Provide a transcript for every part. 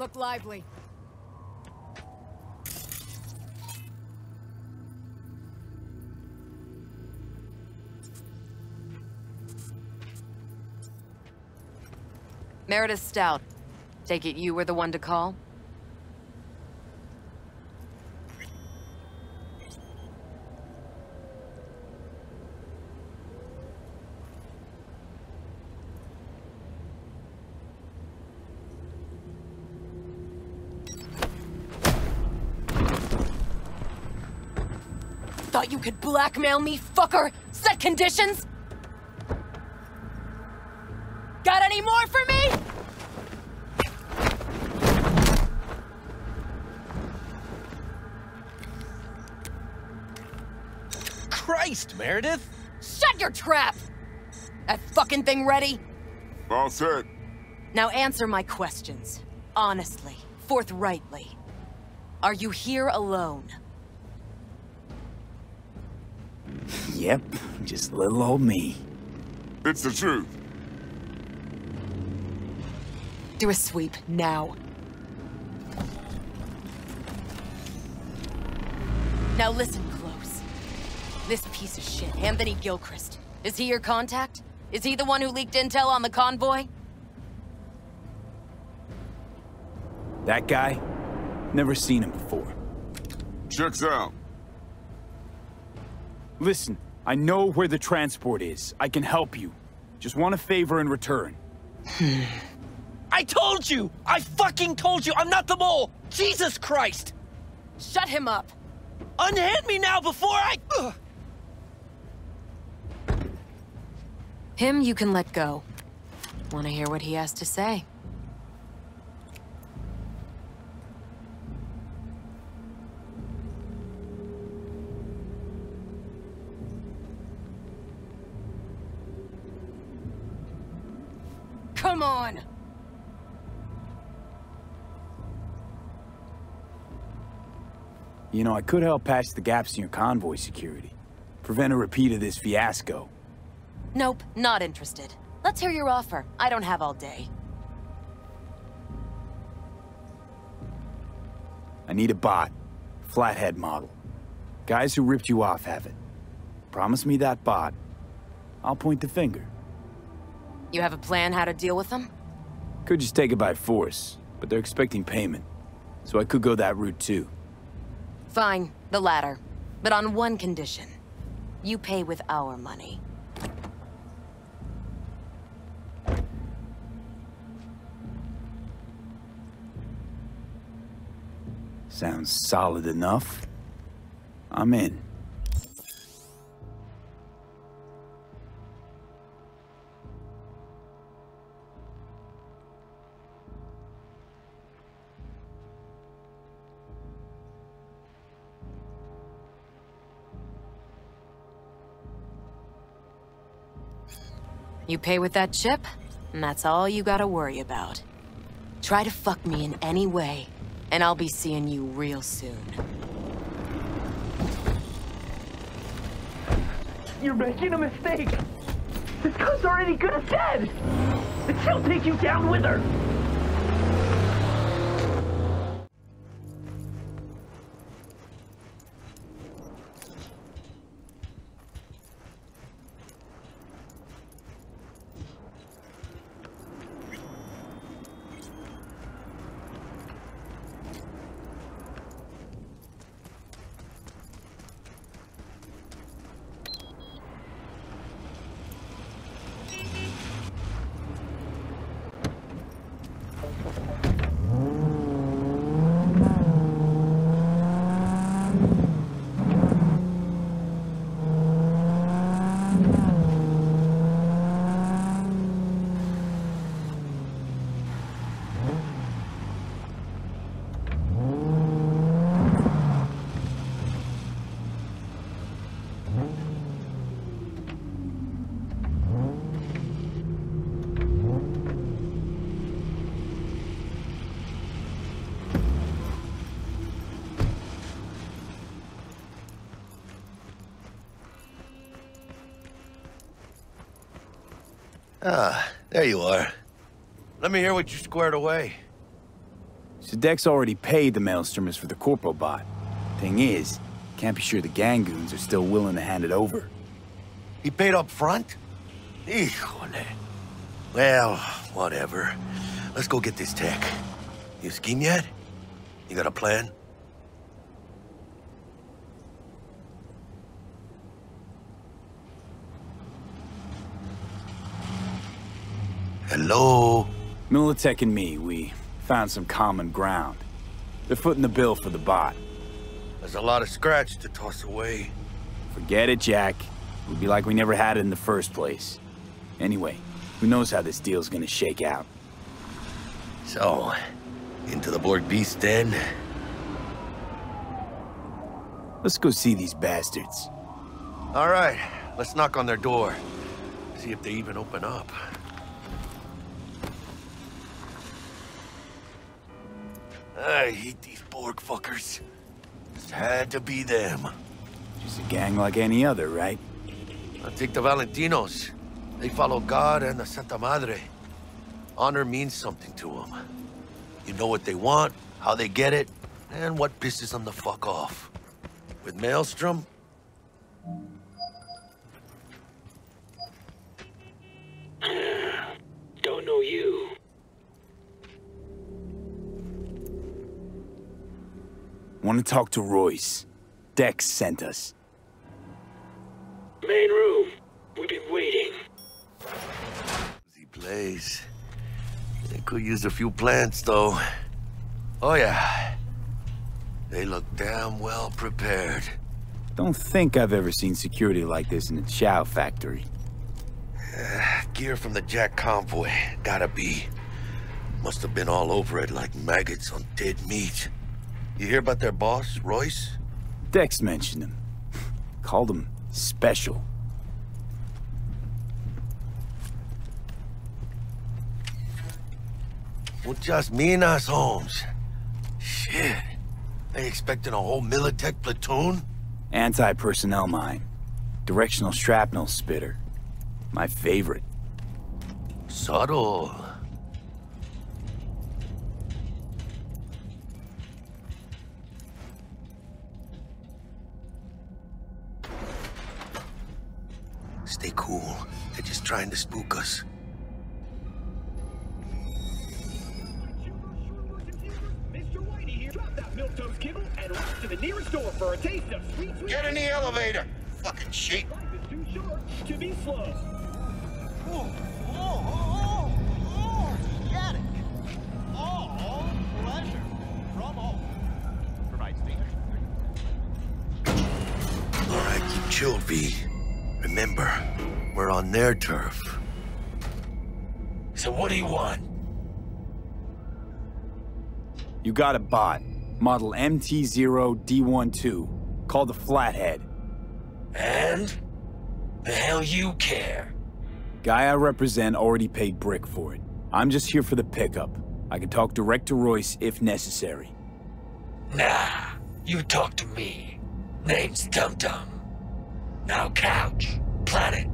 Look lively. Meredith Stout. Take it you were the one to call? Thought you could blackmail me, fucker? Set conditions? Got any more for me? Christ, Meredith! Shut your trap! That fucking thing ready? All set. Now answer my questions. Honestly, forthrightly. Are you here alone? Yep, just little old me. It's the truth. Do a sweep, now. Now listen close. This piece of shit, Anthony Gilchrist. Is he your contact? Is he the one who leaked intel on the convoy? That guy? Never seen him before. Checks out. Listen, I know where the transport is. I can help you. Just want a favor in return. I told you! I fucking told you! I'm not the mole! Jesus Christ! Shut him up! Unhand me now before I... Ugh. Him you can let go. Want to hear what he has to say? Come on! You know, I could help patch the gaps in your convoy security. Prevent a repeat of this fiasco. Nope, not interested. Let's hear your offer. I don't have all day. I need a bot. Flathead model. Guys who ripped you off have it. Promise me that bot. I'll point the finger. You have a plan how to deal with them? Could just take it by force, but they're expecting payment. So I could go that route too. Fine, the latter. But on one condition. You pay with our money. Sounds solid enough. I'm in. You pay with that chip, and that's all you gotta worry about. Try to fuck me in any way, and I'll be seeing you real soon. You're making a mistake. This gun's already good as dead. And she'll take you down with her. Ah, there you are. Let me hear what you squared away. So Dex already paid the Maelstromers for the Corpo bot. Thing is, can't be sure the Gangoons are still willing to hand it over. He paid up front? Híjole. Well, whatever. Let's go get this tech. You scheme yet? You got a plan? Hello? Militech and me, we found some common ground. They're footing the bill for the bot. There's a lot of scratch to toss away. Forget it, Jack. It would be like we never had it in the first place. Anyway, who knows how this deal's gonna shake out. So, into the Borg Beast den? Let's go see these bastards. All right, let's knock on their door. See if they even open up. I hate these Borg fuckers. This had to be them. Just a gang like any other, right? I take the Valentinos. They follow God and the Santa Madre. Honor means something to them. You know what they want, how they get it, and what pisses them the fuck off. With Maelstrom, Don't know you. Want to talk to Royce. Dex sent us. Main room. We've been waiting. he place. They could use a few plants, though. Oh, yeah. They look damn well prepared. Don't think I've ever seen security like this in a chow factory. Gear from the Jack convoy. Gotta be. Must have been all over it like maggots on dead meat. You hear about their boss, Royce? Dex mentioned him. Called him special. Just me and minas, Holmes. Shit. They expecting a whole Militech platoon? Anti-personnel mine. Directional shrapnel spitter. My favorite. Subtle. Cool. They're just trying to spook us. Mr. Whitey here. Drop that milquetoast kibble and walk to the nearest door for a taste of sweet, sweet Get in the elevator! Fucking sheep! life is too short to be slow. On their turf. So what do you want? You got a bot. Model MT0D12. Called the Flathead. And? The hell you care? Guy I represent already paid Brick for it. I'm just here for the pickup. I can talk direct to Royce if necessary. Nah, you talk to me. Name's Dum Dum. Now couch, planet.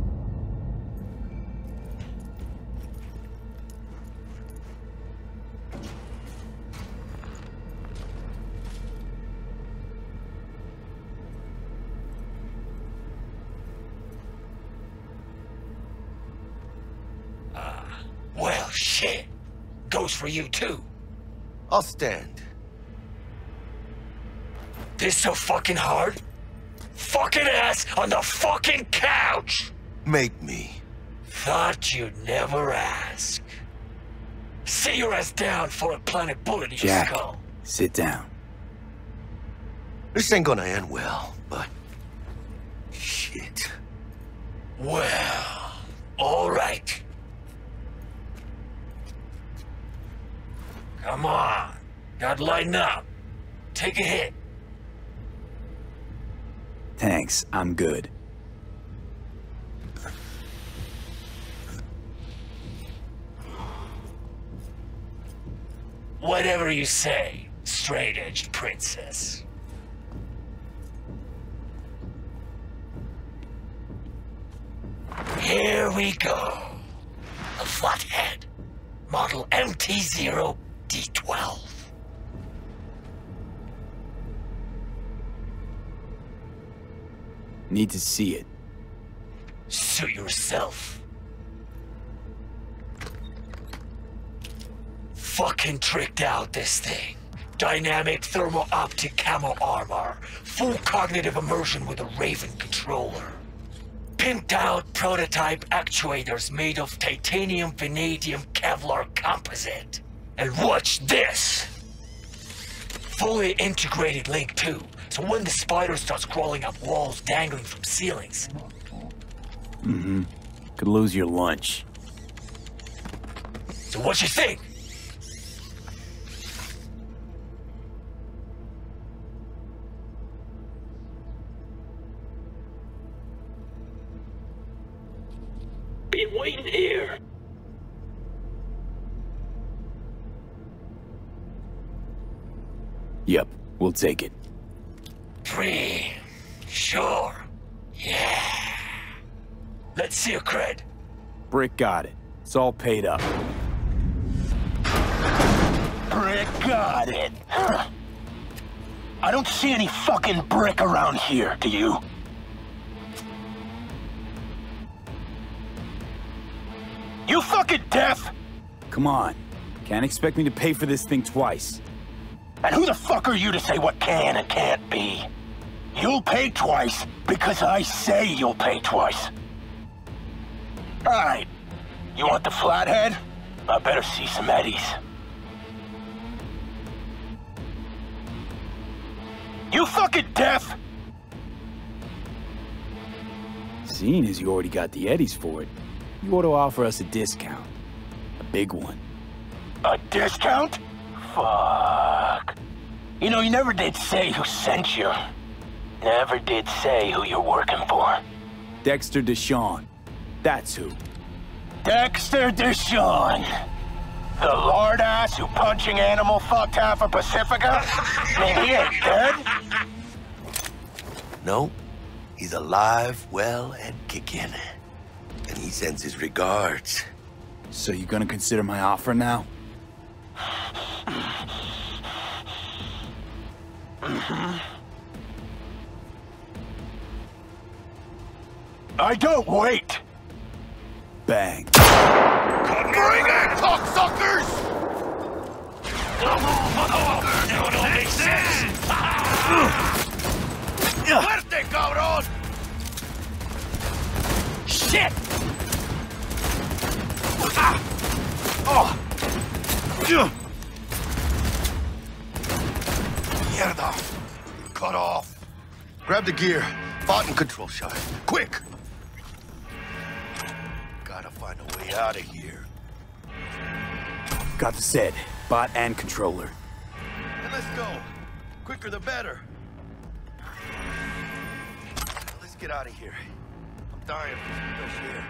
For you too. I'll stand. This so fucking hard? Fucking ass on the fucking couch! Make me. Thought you'd never ask. See your ass down for a planet bullet in your Jack, skull. sit down. This ain't gonna end well, but... Shit. Well, alright. Come on. Gotta lighten up. Take a hit. Thanks, I'm good. Whatever you say, straight-edged princess. Here we go. A flathead. Model MT-0 D12. Need to see it. Sue yourself. Fucking tricked out this thing. Dynamic thermal optic camo armor. Full cognitive immersion with a Raven controller. Pimped out prototype actuators made of titanium vanadium Kevlar composite. And watch this! Fully integrated Link 2, so when the spider starts crawling up walls dangling from ceilings, Mm-hmm. Could lose your lunch. So what you think? Been waiting here. Yep, we'll take it. Free. Sure. Yeah. Let's see your cred. Brick got it. It's all paid up. Brick got it. Huh. I don't see any fucking brick around here, do you? You fucking deaf? Come on. Can't expect me to pay for this thing twice. And who the fuck are you to say what can and can't be? You'll pay twice because I say you'll pay twice. Alright. You want the flathead? I better see some eddies. You fucking deaf? Seeing as you already got the eddies for it, you ought to offer us a discount. A big one. A discount? Fuck. You know, you never did say who sent you. Never did say who you're working for. Dexter DeShawn. That's who. Dexter DeShawn. The lard ass who punching animal fucked half of Pacifica? Man, he ain't dead. No, he's alive, well, and kicking. And he sends his regards. So you gonna consider my offer now? Uh-huh. I don't wait. Bang. Bring it, cocksuckers! Sense. Fuerte, cabrón! Shit! Ah. Oh. Mierda! Cut off. Grab the gear. Bot and control shot. Quick! Gotta find a way out of here. Got the set. Bot and controller. And let's go. Quicker the better. Let's get out of here. I'm dying for some fresh air.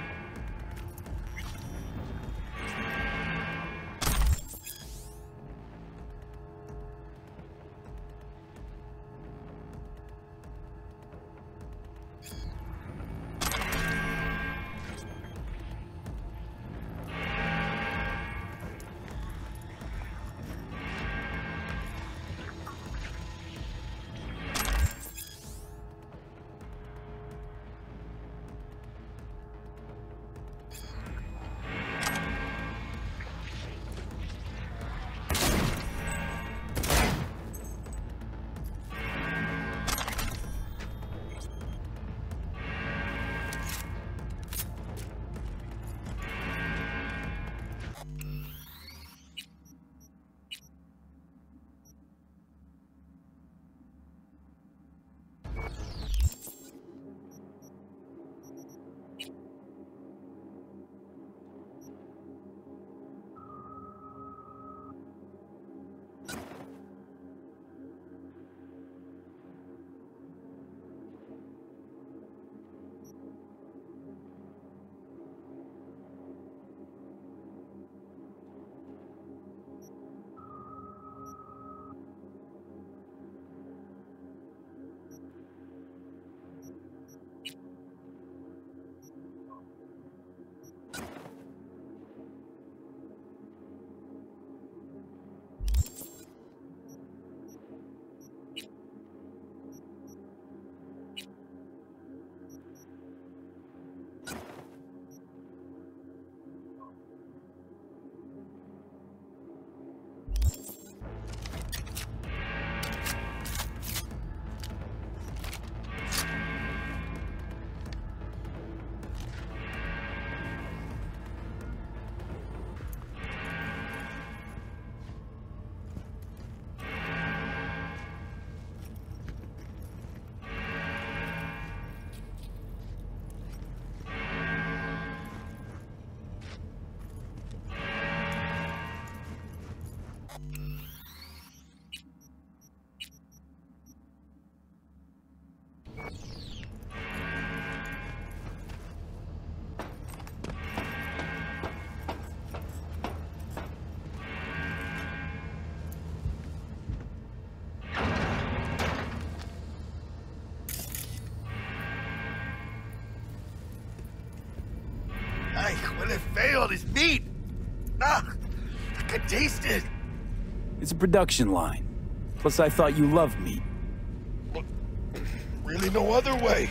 Failed, his meat. Ah, I could taste it. It's a production line. Plus, I thought you loved meat. Really no other way.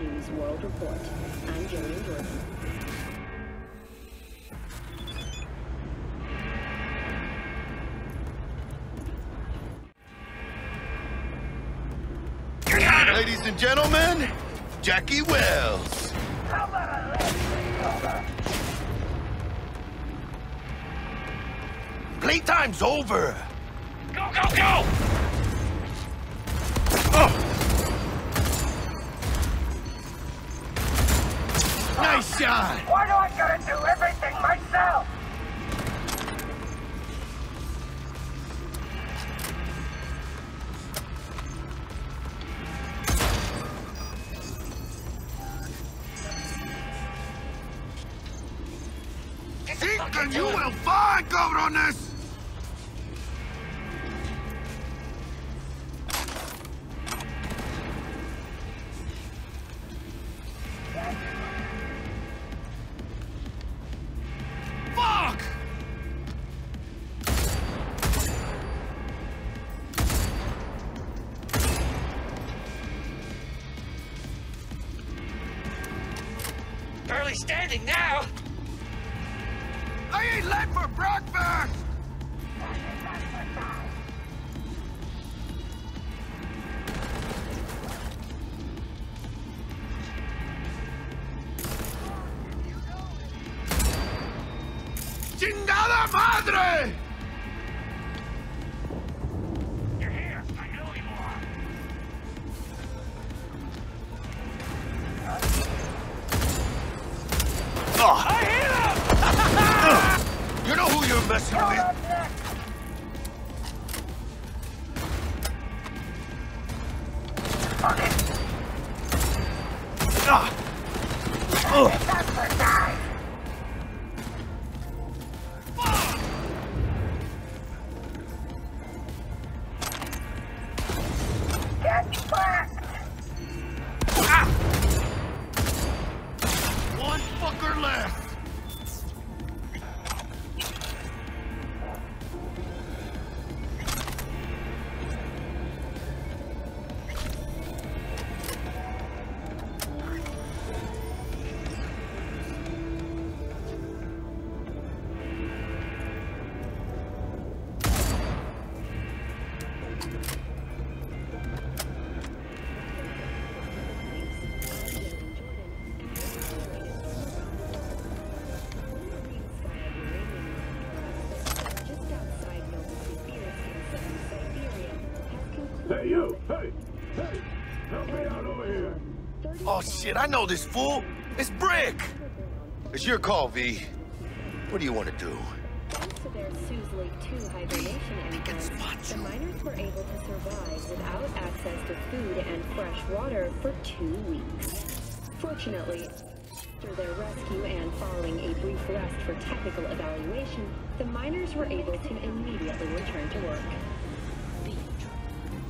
News World Report. I'm Gillean Jordan. Ladies and gentlemen, Jackie Wells. Playtime's over. Go, go, go! Shot. Why do I gotta do everything ¡Chingada madre! Shit, I know this fool! It's Brick! It's your call, V. What do you want to do? Thanks to their Sue's Lake 2 hibernation implants, the miners were able to survive without access to food and fresh water for two weeks. Fortunately, after their rescue and following a brief rest for technical evaluation, the miners were able to immediately return to work.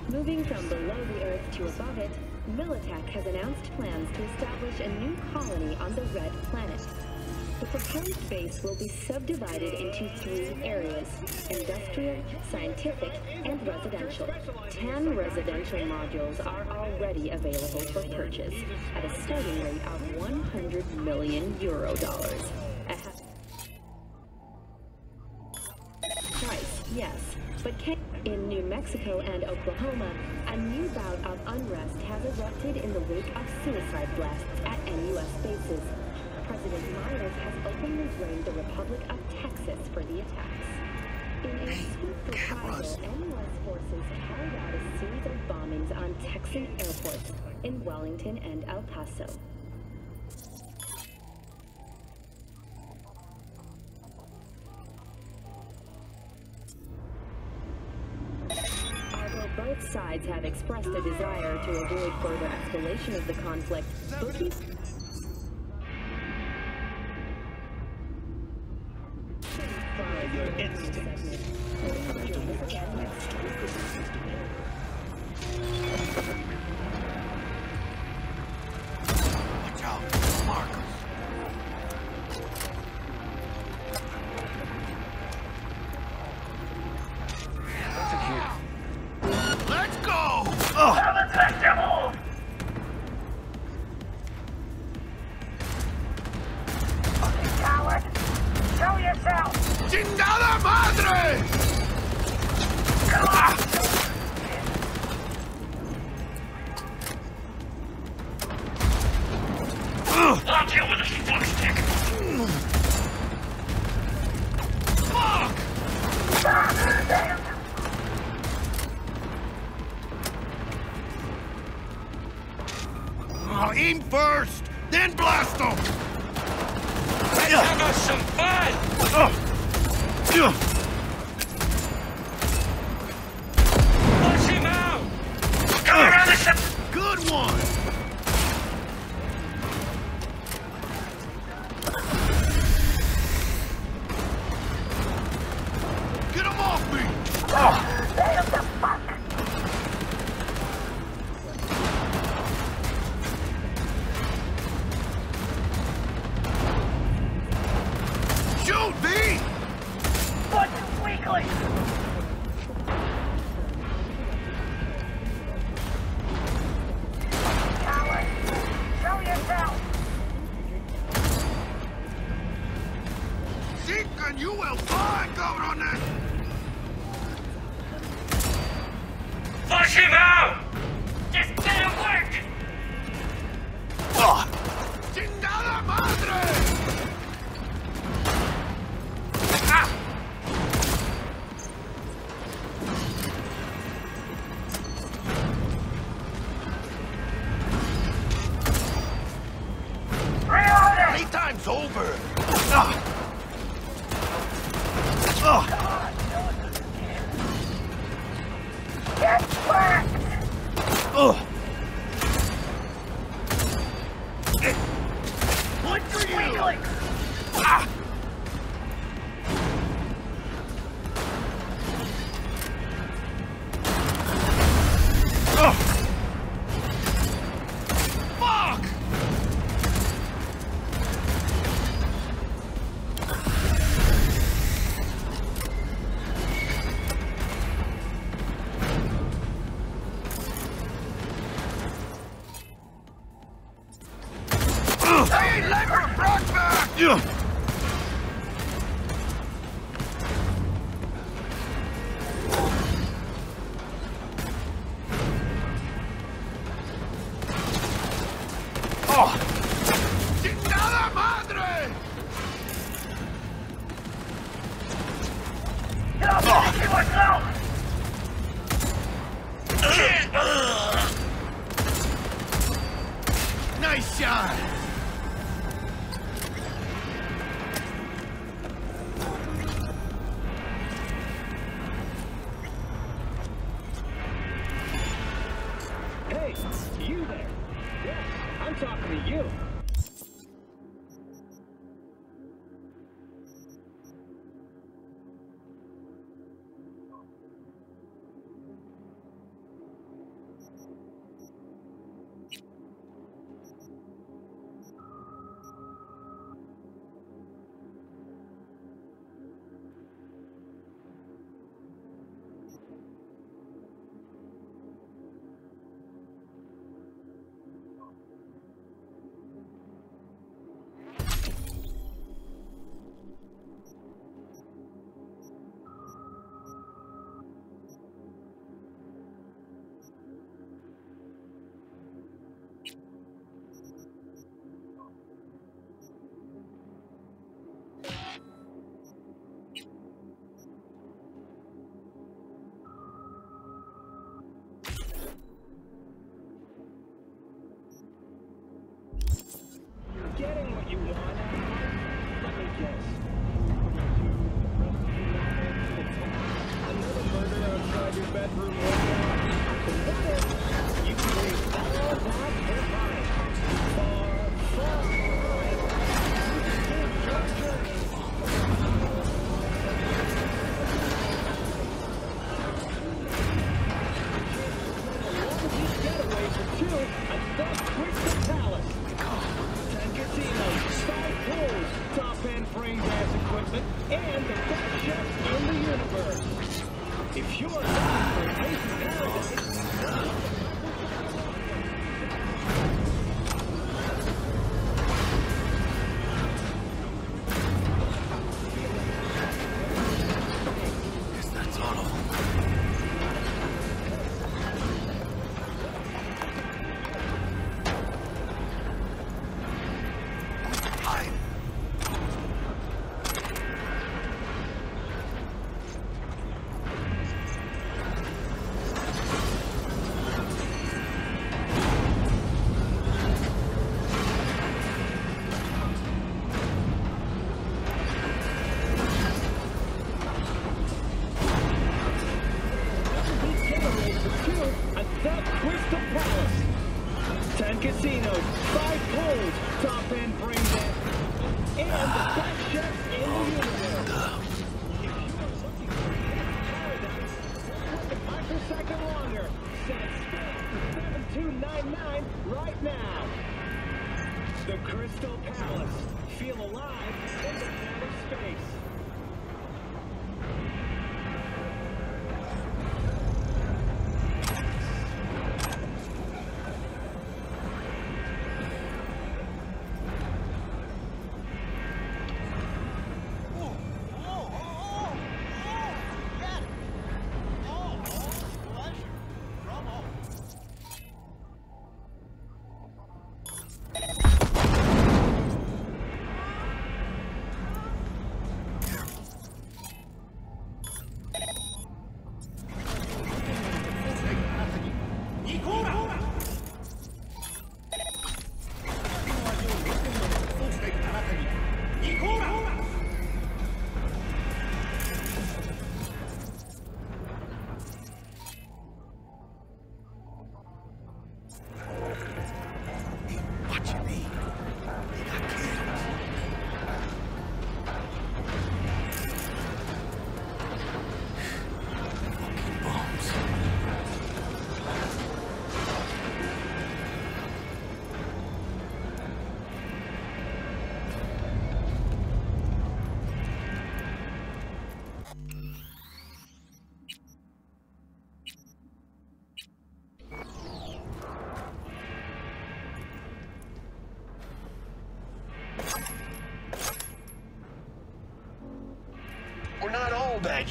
Moving from below the Earth to above it, Militech has announced plans to establish a new colony on the Red Planet. The proposed base will be subdivided into three areas, industrial, scientific, and residential. Ten residential modules are already available for purchase at a starting rate of 100 million euro dollars. But in New Mexico and Oklahoma, a new bout of unrest has erupted in the wake of suicide blasts at NUS bases. President Myers has openly blamed the Republic of Texas for the attacks. In a swift reprisal, NUS forces carried out a series of bombings on Texan airports in Wellington and El Paso. Both sides have expressed a desire to avoid further escalation of the conflict, talking to you.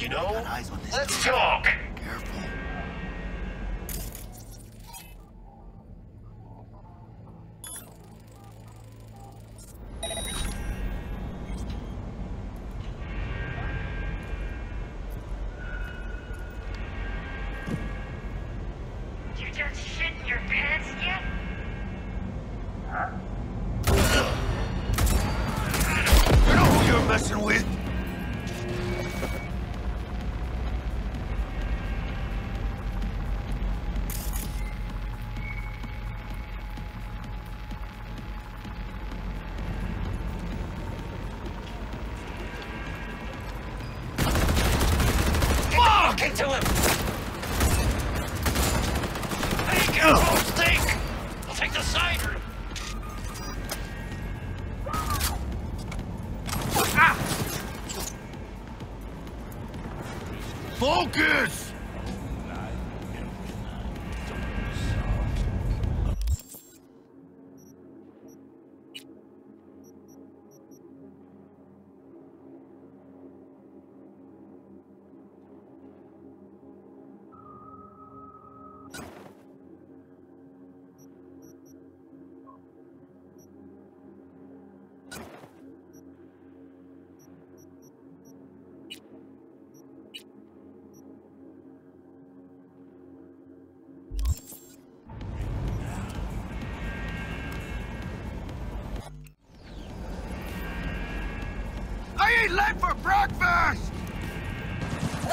You know? Got eyes on this Let's talk. Careful. You just shit in your pants yet? You know who you're messing with?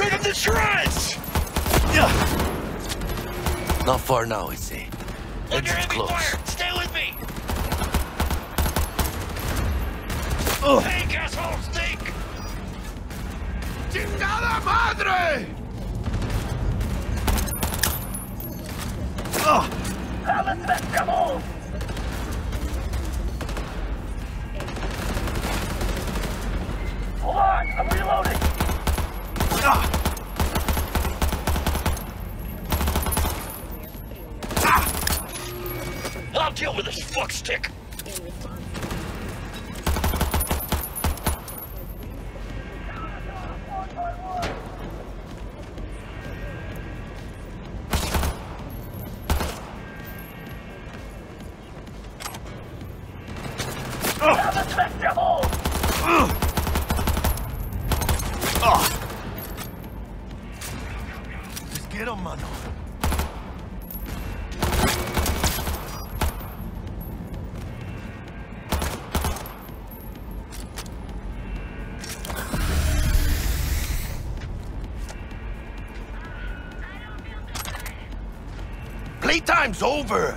Rid of the shreds! Not far now, I see. Under heavy close. fire! Stay with me! Hey, asshole, stink! ¡Chingada madre! Hold on, I'm reloading. I'll deal with this fuck Playtime's over!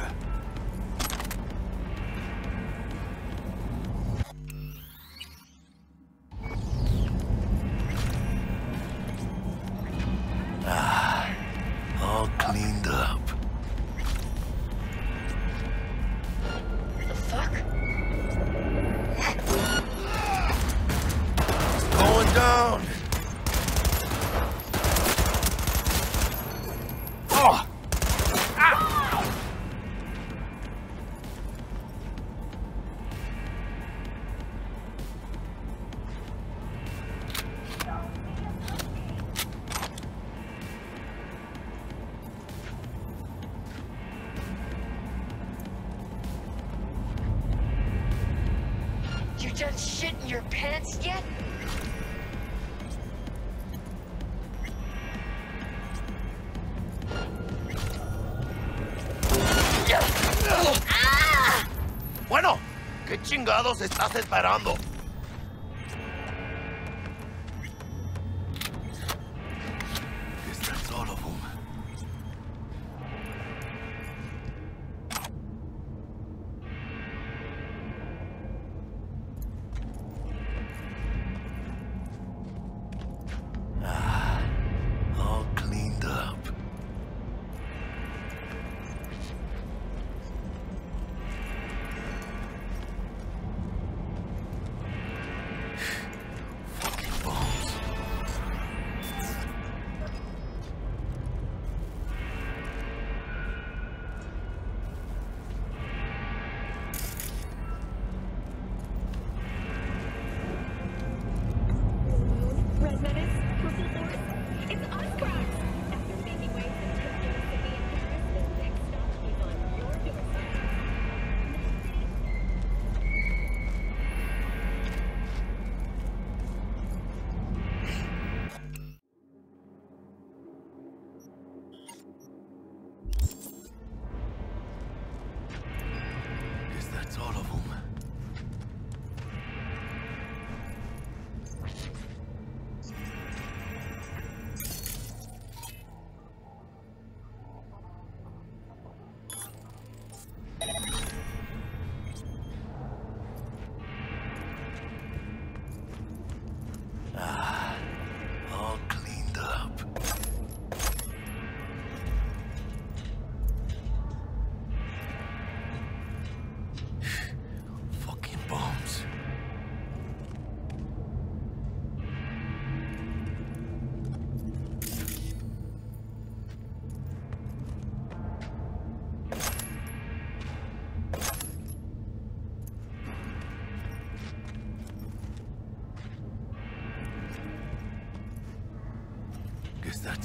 In your pants yet? Bueno, ¿qué chingados estás esperando?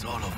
All of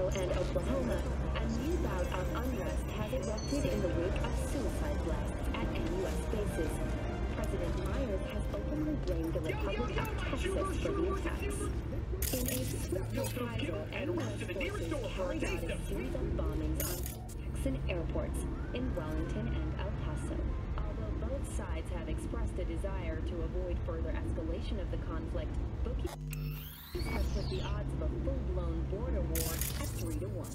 Mexico and Oklahoma, a new bout of unrest has erupted in the wake of suicide blasts at NUS bases. President Myers has openly blamed the Republic of Texas for the attacks. In a swift reprisal, NUS forces carried out a series of bombings on Texan airports in Wellington and El Paso. Although both sides have expressed a desire to avoid further escalation of the conflict, bookings have put the odds of a full-blown border war at 3 to 1.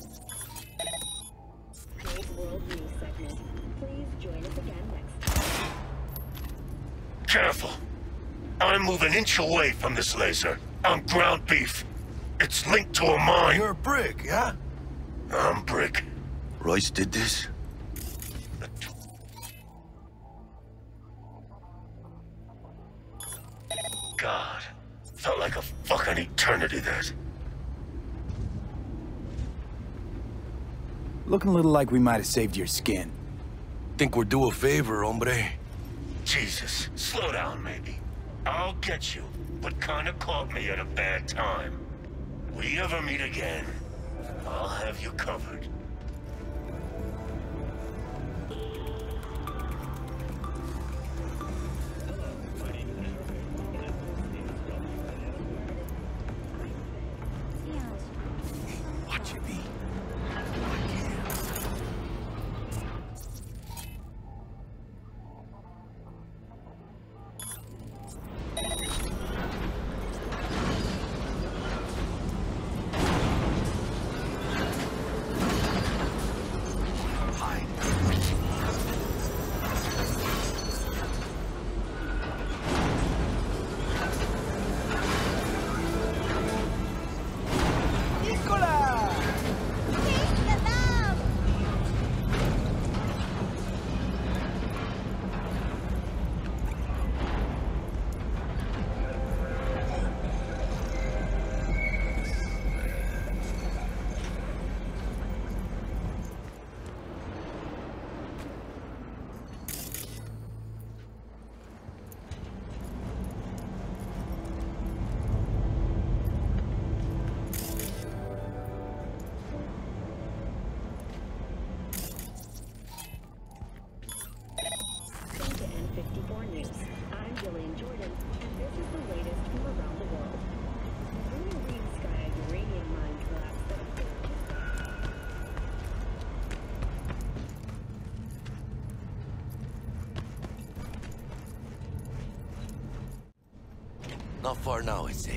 Old World News segment. Please join us again next time. Careful. I move an inch away from this laser. I'm ground beef. It's linked to a mine. You're a brick, yeah? I'm brick. Royce did this? God. Felt like a an eternity, that. Looking a little like we might have saved your skin. Think we're due a favor, hombre. Jesus, slow down, maybe. I'll get you, but kinda caught me at a bad time. We ever meet again, I'll have you covered. how far now is it?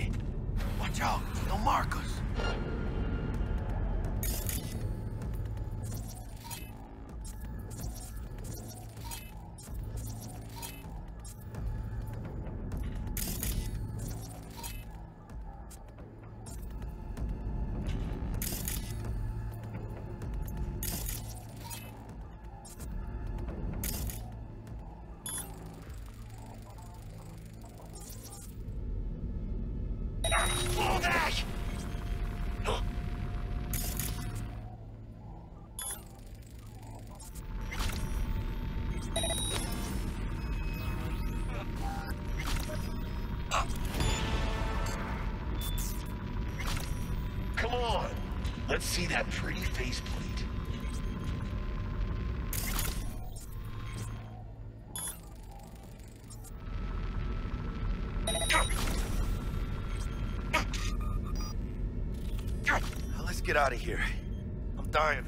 get out of here. I'm dying.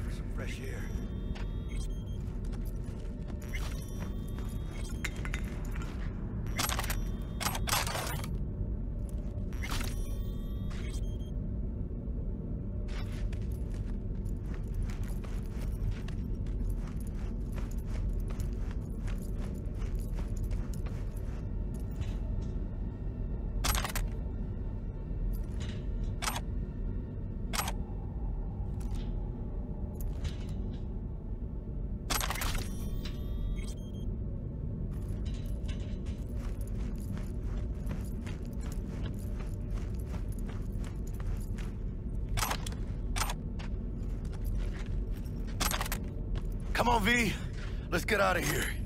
LV, let's get out of here.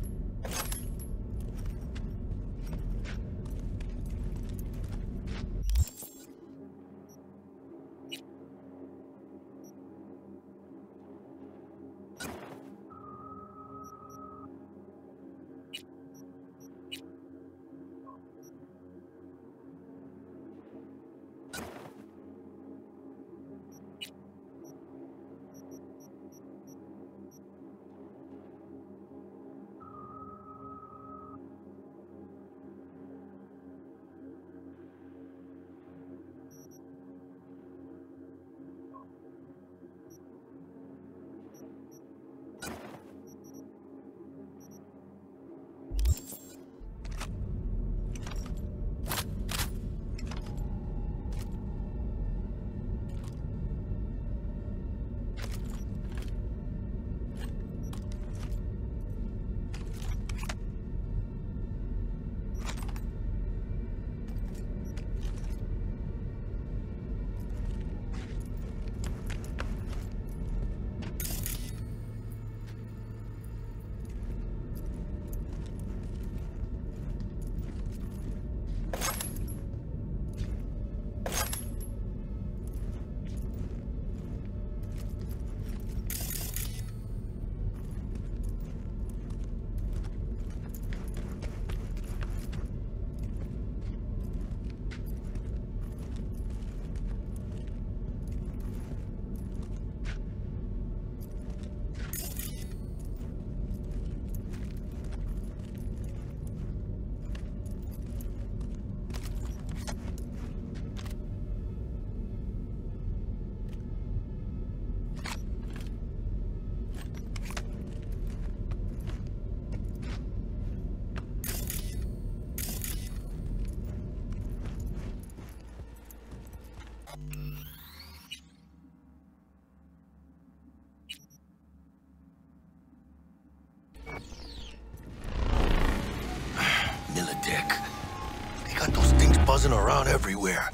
Buzzing around everywhere.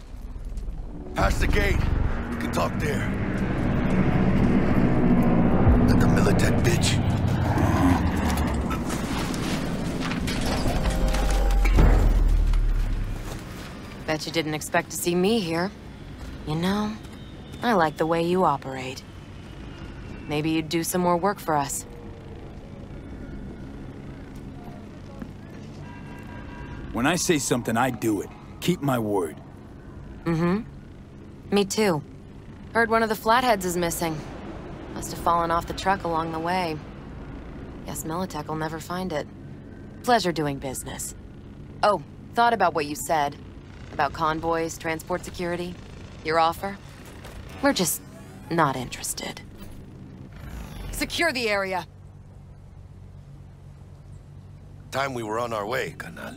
Past the gate. We can talk there. That the Militech bitch? Bet you didn't expect to see me here. You know, I like the way you operate. Maybe you'd do some more work for us. When I say something, I do it. Keep my word. Mm-hmm. Me too. Heard one of the flatheads is missing. Must have fallen off the truck along the way. Guess Militech will never find it. Pleasure doing business. Oh, thought about what you said. About convoys, transport security. Your offer? We're just not interested. Secure the area! Time we were on our way, Canal.